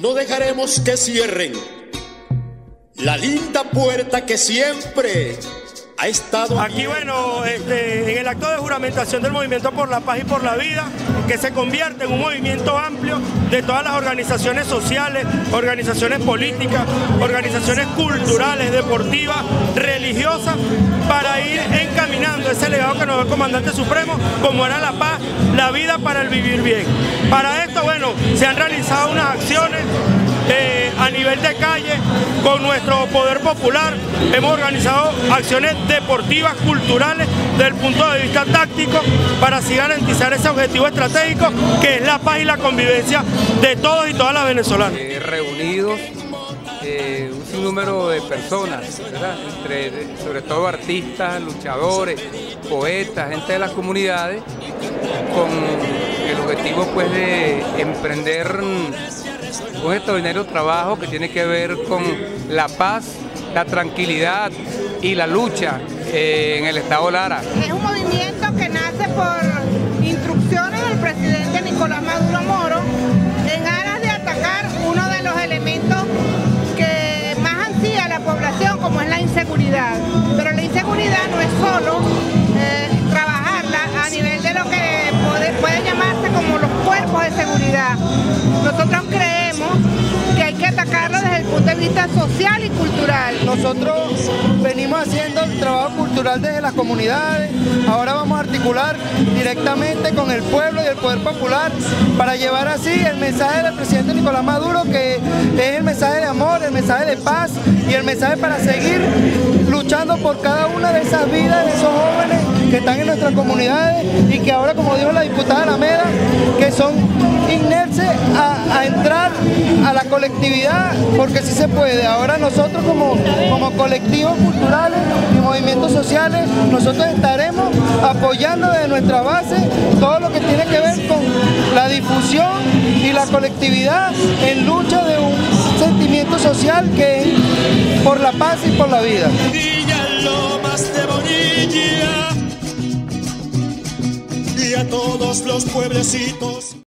No dejaremos que cierren la linda puerta que siempre ha estado aquí. bueno, este, en el acto de juramentación del Movimiento por la Paz y por la Vida, que se convierte en un movimiento amplio de todas las organizaciones sociales, organizaciones políticas, organizaciones culturales, deportivas, religiosas, para ir encaminando que nos da el Comandante Supremo, como era la paz, la vida para el vivir bien. Para esto, bueno, se han realizado unas acciones eh, a nivel de calle con nuestro poder popular. Hemos organizado acciones deportivas, culturales, desde el punto de vista táctico, para así garantizar ese objetivo estratégico que es la paz y la convivencia de todos y todas las venezolanas. Eh, reunidos eh, un sinnúmero de personas, sobre todo artistas, luchadores, poetas, gente de las comunidades, con el objetivo pues de emprender un extraordinario trabajo que tiene que ver con la paz, la tranquilidad y la lucha eh, en el Estado Lara. Es un movimiento que nace por instrucciones del presidente Nicolás Maduro Moro en aras de atacar uno de los elementos que más ansía la población como es la inseguridad. Pero la inseguridad no es solo eh, trabajarla a nivel de lo que puede, puede llamarse como los cuerpos de seguridad. Nosotros creemos social y cultural. Nosotros venimos haciendo el trabajo cultural desde las comunidades, ahora vamos a articular directamente con el pueblo y el poder popular para llevar así el mensaje del presidente Nicolás Maduro, que es el mensaje de amor, el mensaje de paz y el mensaje para seguir luchando por cada una de esas vidas de esos jóvenes que están en nuestras comunidades y que ahora, como dijo la diputada Alameda, colectividad, porque sí se puede. Ahora nosotros como, como colectivos culturales y movimientos sociales, nosotros estaremos apoyando desde nuestra base todo lo que tiene que ver con la difusión y la colectividad en lucha de un sentimiento social que es por la paz y por la vida. y a todos los pueblecitos.